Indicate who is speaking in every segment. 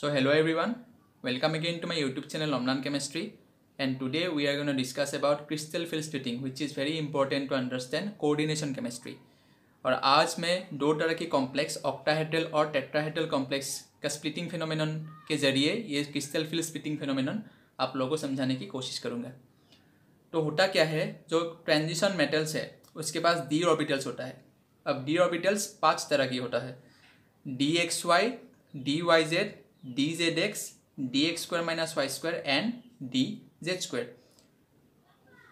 Speaker 1: So hello everyone, welcome again to my YouTube channel Omnan Chemistry and today we are going to discuss about crystal field splitting which is very important to understand coordination chemistry. और आज मैं दो तरह के complex octahedral और tetrahedral complex का splitting phenomenon के ज़रिए ये क्रिस्टल फिल्ड स्प्लिटिंग फिनोमेनन आप लोगों को समझाने की कोशिश करूँगा तो होता क्या है जो ट्रांजिशन मेटल्स है उसके पास डी ऑर्बिटल्स होता है अब डी ऑर्बिटल्स पाँच तरह की होता है d x y d y z d z x d x square minus y square and d z square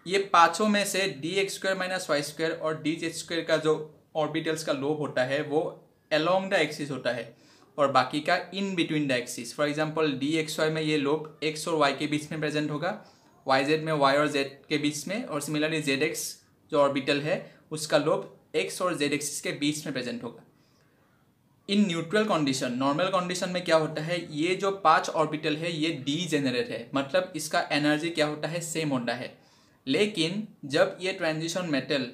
Speaker 1: ये पाँचों में से d x square minus y square और डी जेड स्क्वायर का जो ऑर्बिटल्स का लोब होता है, वो अलोंग द एक्सिस होता है और बाकी का in between the axis for example d x y में ये लोब एक्स और वाई के बीच में प्रेजेंट होगा वाई जेड में वाई और जेड के बीच में और सिमिलरली जेड एक्स जो ऑर्बिटल है, उसका लोब एक्स और जेड एक्सिस के बीच में प्रेजेंट होगा। In neutral condition normal condition में क्या होता है? ये जो पाँच ऑर्बिटल है, ये डी जेनरेट है। मतलब इसका एनर्जी क्या होता है? सेम होता है। लेकिन जब ये ट्रांजिशन मेटल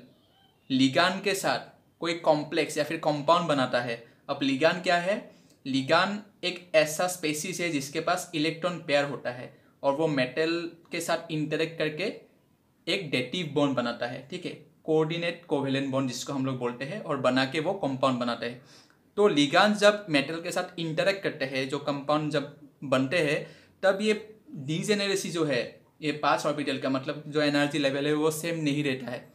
Speaker 1: लिगान के साथ कोई कॉम्प्लेक्स या फिर कंपाउंड बनाता है, अब लिगान क्या है? लिगान एक ऐसा स्पेसिस है जिसके पास इलेक्ट्रॉन पेयर होता है और वो मेटल के साथ इंटरेक्ट करके एक डेटिव बॉन्ड बनाता है, ठीक है? कोऑर्डिनेट कोवेलेंट बॉन्ड जिसको हम लोग बोलते हैं और बना के वो कंपाउंड बनाते हैं। तो लिगान जब मेटल के साथ इंटरेक्ट करते हैं, जो कंपाउंड जब बनते हैं, तब ये डीजेनेरेसी जो है, ये पाँच ऑर्बिटल का मतलब जो एनर्जी लेवल है, वो सेम नहीं रहता है।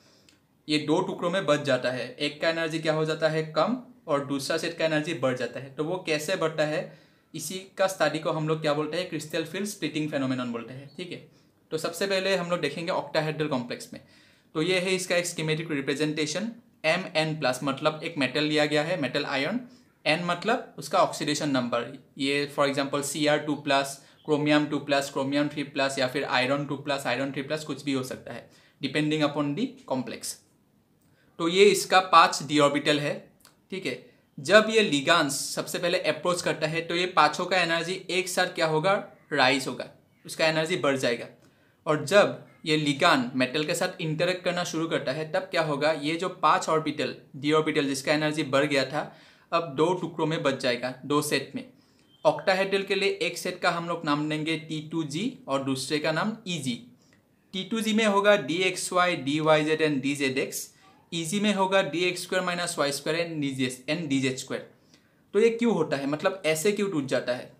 Speaker 1: ये दो टुकड़ों में बच जाता है। एक का एनर्जी क्या हो जाता है? कम, और दूसरा सेट का एनर्जी बढ़ जाता है। तो वो कैसे बढ़ता है? इसी का स्टडी को हम लोग क्या बोलते हैं? क्रिस्टल फ़ील्ड स्प्लिटिंग फेनोमेनन बोलते हैं, ठीक है? तो सबसे पहले हम लोग देखेंगे ऑक्टाहेड्रल कॉम्प्लेक्स में। तो ये है इसका एक schematic representation M n plus मतलब एक मेटल लिया गया है मेटल आयन एन मतलब उसका ऑक्सीडेशन नंबर ये for example C R two plus chromium two plus chromium three plus या फिर iron two plus iron three plus कुछ भी हो सकता है डिपेंडिंग अपॉन दी कॉम्प्लेक्स तो ये इसका पाँच डी ऑर्बिटल है, ठीक है? जब ये लिगान्स सबसे पहले अप्रोच करता है तो ये पाँचों का एनर्जी एक साथ क्या होगा? राइज होगा। उसका एनर्जी बढ़ जाएगा। और जब ये लिगान मेटल के साथ इंटरेक्ट करना शुरू करता है, तब क्या होगा? ये जो पाँच ऑर्बिटल डी ऑर्बिटल जिसका एनर्जी बढ़ गया था, अब दो टुकड़ों में बच जाएगा, दो सेट में। ऑक्टाहेड्रल के लिए एक सेट का हम लोग नाम देंगे टी टू जी और दूसरे का नाम ई जी टी टू जी में होगा d x y d y z and d z x e g में होगा d x square minus y square and d z and d z square तो ये क्यों होता है? मतलब ऐसे क्यों टूट जाता है?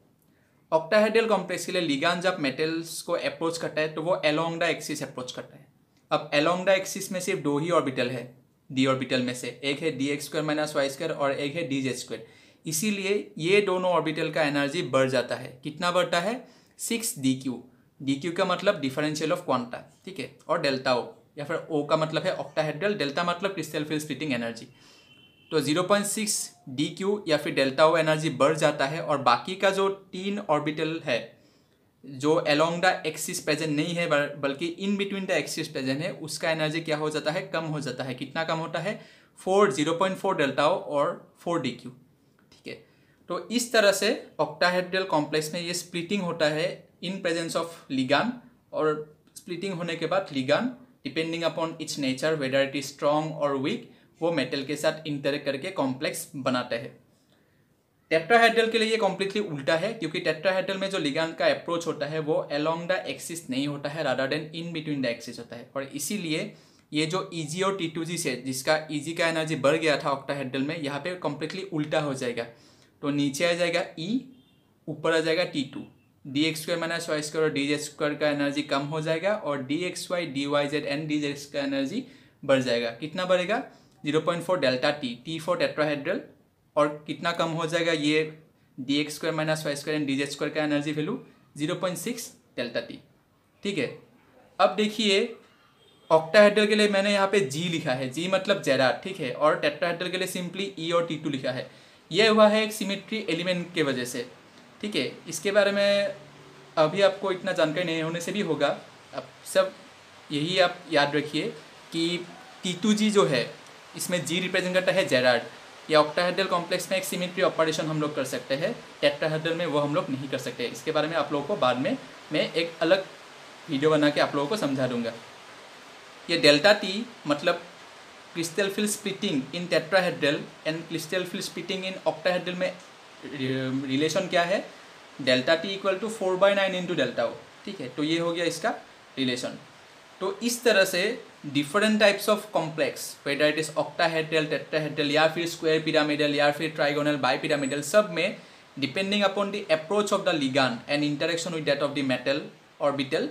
Speaker 1: ऑक्टाहेड्रल कॉम्प्लेक्स के लिए लिगान जब मेटल्स को अप्रोच करता है तो वो एलोंग द एक्सिस अप्रोच करता है। अब एलोंग द एक्सिस में सिर्फ़ दो ही ऑर्बिटल है डी ऑर्बिटल में से। एक है d x square minus y square और एक है डी जेड स्क्वायर इसीलिए ये दोनों ऑर्बिटल का एनर्जी बढ़ जाता है। कितना बढ़ता है? Six d q d q का मतलब डिफरेंशियल ऑफ़ क्वांटा ठीक है? और डेल्टा ओ या फिर ओ का मतलब है ऑक्टाहेड्रल डेल्टा मतलब क्रिस्टल फ़ील्ड स्प्लिटिंग एनर्जी तो 0.6 डी क्यू या फिर डेल्टा ओ एनर्जी बढ़ जाता है और बाकी का जो तीन ऑर्बिटल है, जो अलोंग द एक्सिस प्रेजेंट नहीं है बल्कि in between the axis present है, उसका एनर्जी क्या हो जाता है? कम हो जाता है। कितना कम होता है? Four zero point four delta o और फोर डी क्यू ठीक है? तो इस तरह से ऑक्टाहेड्रल कॉम्प्लेक्स में ये स्प्लिटिंग होता है इन प्रेजेंस ऑफ़ लिगान और स्प्लिटिंग होने के बाद ligand depending upon its nature whether it is strong और वीक वो मेटल के साथ इंटरेक्ट करके कॉम्प्लेक्स बनाते हैं। टेट्राहेड्रल के लिए ये कॉम्प्लीटली उल्टा है, क्योंकि टेट्राहेड्रल में जो लिगान का अप्रोच होता है, वो अलोंग द एक्सिस नहीं होता है rather than in between the axis होता है। और इसीलिए ये जो ईजी और टी टू जी से, जिसका ईजी का एनर्जी बढ़ गया था ऑक्टाहेड्रल में, यहाँ पे कम्प्लीटली उल्टा हो जाएगा। तो नीचे आ जाएगा ई ऊपर आ जाएगा t two d x square minus y square और डी जेड स्क्वायर का एनर्जी कम हो जाएगा, और d x y d y z and d z का एनर्जी बढ़ जाएगा। कितना बढ़ेगा? Zero point four delta t t four tetrahedral, और कितना कम हो जाएगा ये d x square minus y square and d z square का energy value zero point six delta t. ठीक है? अब देखिए ऑक्टाहेड्रल के लिए मैंने यहाँ पे जी लिखा है। जी मतलब जेराट ठीक है? और टेट्राहेड्रल के लिए सिंपली ई और टी टू लिखा है। यह हुआ है एक सिमेट्री एलिमेंट के वजह से। ठीक है? इसके बारे में अभी आपको इतना जानकारी नहीं होने से भी होगा। अब सब यही आप याद रखिए कि टी टू जी जो है इसमें जी रिप्रेजेंट करता है जेराड या ऑक्टाहेड्रल कॉम्प्लेक्स में एक सिमेट्री ऑपरेशन हम लोग कर सकते हैं। टेट्राहेड्रल में वो हम लोग नहीं कर सकते। इसके बारे में आप लोगों को बाद में मैं एक अलग वीडियो बना के आप लोगों को समझा दूँगा। ये डेल्टा टी मतलब crystal field splitting in tetrahedral and crystal field splitting in octahedral में रिलेशन क्या है? Delta t equal to four by nine into delta o ठीक है? तो ये हो गया इसका रिलेशन तो इस तरह से different types of complex whether it is octahedral tetrahedral या फिर स्क्वायर पिरामिडल या फिर ट्राइगोनल बाई पिरामिडल सब में depending upon the approach of the ligand and interaction with that of the metal orbital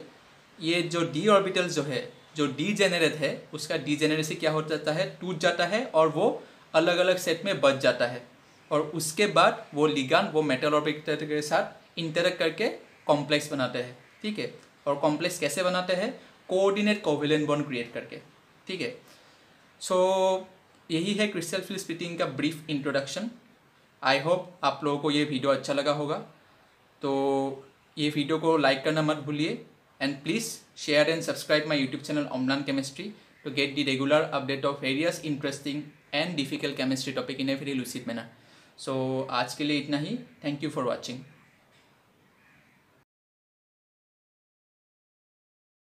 Speaker 1: ये जो डी ऑर्बिटल जो है, जो डी जेनरेट है, उसका डी जेनरेसी क्या हो जाता है? टूट जाता है और वो अलग अलग सेट में बच जाता है। और उसके बाद वो लिगान वो मेटल ऑर्बिटल के साथ इंटरेक्ट करके कॉम्प्लेक्स बनाते हैं। ठीक है? और कॉम्प्लेक्स कैसे बनाते हैं? कोऑर्डिनेट कोविलेंट बॉन्ड क्रिएट करके ठीक है? सो so, यही है क्रिस्टल फिल स्प्लिटिंग का ब्रीफ इंट्रोडक्शन आई होप आप लोगों को ये वीडियो अच्छा लगा होगा। तो ये वीडियो को लाइक करना मत भूलिए। And please share and subscribe my YouTube channel Amlan chemistry to get the regular update of various interesting and difficult chemistry topic in a very lucid manner so आज के लिए इतना ही. Thank you for watching